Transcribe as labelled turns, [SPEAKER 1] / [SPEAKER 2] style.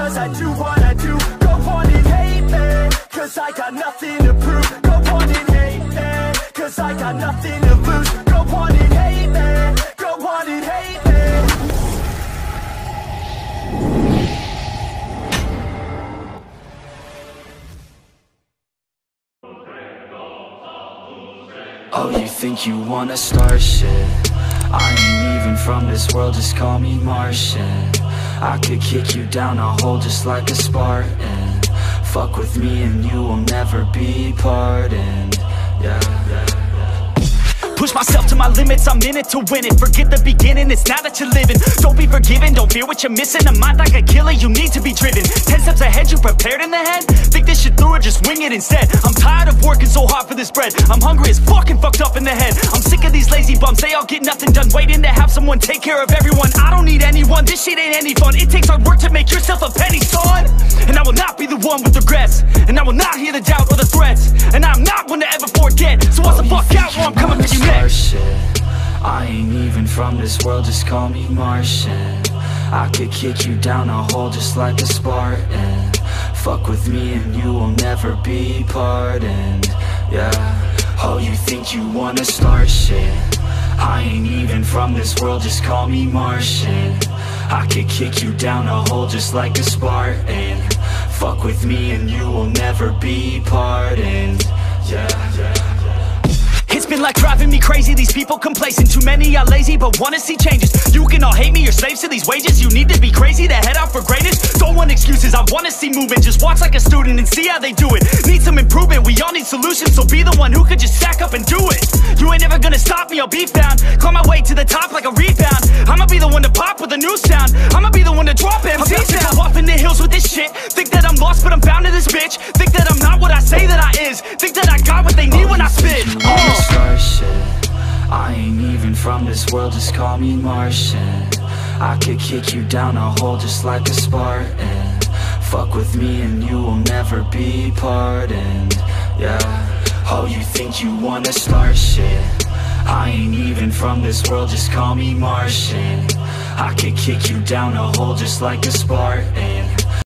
[SPEAKER 1] Cause I do what I do. Go on and hate me. Cause I got nothing to prove. Go on and hate me. Cause I got nothing to lose. Go on and hate me. Go on and hate me.
[SPEAKER 2] Oh, you think you wanna start shit? I ain't even from this world, just call me Martian I could kick you down a hole just like a Spartan. Fuck with me and you will never be pardoned. Yeah, yeah
[SPEAKER 3] Push myself to my limits, I'm in it to win it. Forget the beginning, it's now that you're living. Don't be forgiven, don't fear what you're missing. A mind like a killer, you need to be driven ahead, you prepared in the head? Think this shit through or just wing it instead? I'm tired of working so hard for this bread. I'm hungry as fucking fucked up in the head. I'm sick of these lazy bums, they all get nothing done. Waiting to have someone take care of everyone. I don't need anyone, this shit ain't any fun. It takes hard work to make yourself a penny, son. And I will not be the one with regrets. And I will not hear the doubt or the threats. And I'm not one to ever forget. So watch the fuck out or I'm coming for you next?
[SPEAKER 2] shit? I ain't even from this world, just call me Martian I could kick you down a hole just like a Spartan. Fuck with me and you will never be pardoned. Yeah. Oh, you think you wanna start shit? I ain't even from this world, just call me Martian. I could kick you down a hole just like a Spartan. Fuck with me and you will never be pardoned. Yeah, yeah
[SPEAKER 3] been like driving me crazy, these people complacent Too many are lazy but wanna see changes. You can all hate me, you're slaves to these wages. You need to be crazy to head out for greatness. Don't want excuses, I wanna see movement. Just watch like a student and see how they do it. Need some improvement, we all need solutions. So be the one who could just stack up and do it. You ain't never gonna stop me, I'll be found. Climb my way to the top like a rebound. I'ma be the one to pop with a new sound. I'ma be the one to drop MCs I'm about to go off in the hills with this shit. Think that I'm lost but I'm bound to this bitch. Think that I'm not what I say that I is. Think that I got what they need when I spit. Oh.
[SPEAKER 2] This world, just call me Martian I could kick you down a hole just like a Spartan Fuck with me and you will never be pardoned Yeah. Oh, you think you wanna start shit? I ain't even from this world, just call me Martian I could kick you down a hole just like a Spartan